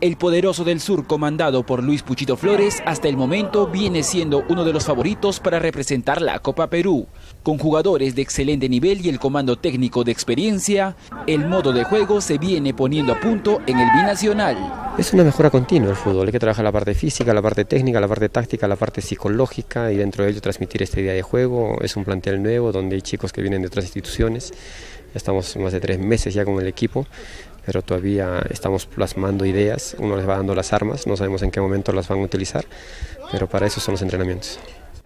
El poderoso del sur, comandado por Luis Puchito Flores, hasta el momento viene siendo uno de los favoritos para representar la Copa Perú. Con jugadores de excelente nivel y el comando técnico de experiencia, el modo de juego se viene poniendo a punto en el binacional. Es una mejora continua el fútbol, hay que trabajar la parte física, la parte técnica, la parte táctica, la parte psicológica y dentro de ello transmitir esta idea de juego. Es un plantel nuevo donde hay chicos que vienen de otras instituciones. Estamos más de tres meses ya con el equipo pero todavía estamos plasmando ideas, uno les va dando las armas, no sabemos en qué momento las van a utilizar, pero para eso son los entrenamientos.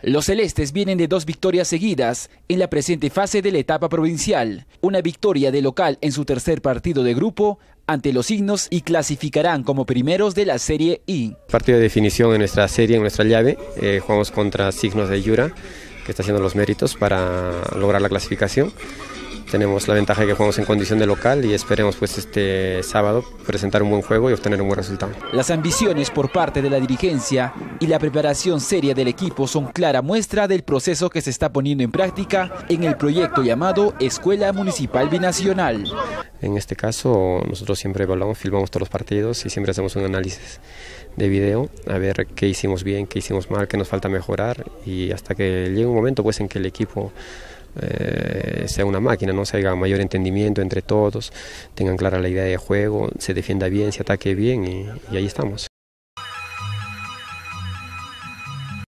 Los celestes vienen de dos victorias seguidas en la presente fase de la etapa provincial. Una victoria de local en su tercer partido de grupo ante los signos y clasificarán como primeros de la Serie I. Partido de definición en nuestra serie, en nuestra llave. Eh, jugamos contra signos de Yura, que está haciendo los méritos para lograr la clasificación tenemos la ventaja de que jugamos en condición de local y esperemos pues este sábado presentar un buen juego y obtener un buen resultado. Las ambiciones por parte de la dirigencia y la preparación seria del equipo son clara muestra del proceso que se está poniendo en práctica en el proyecto llamado Escuela Municipal Binacional. En este caso nosotros siempre evaluamos, filmamos todos los partidos y siempre hacemos un análisis de video a ver qué hicimos bien, qué hicimos mal, qué nos falta mejorar y hasta que llegue un momento pues en que el equipo eh, sea una máquina, no se haga mayor entendimiento entre todos, tengan clara la idea de juego, se defienda bien, se ataque bien y ahí estamos.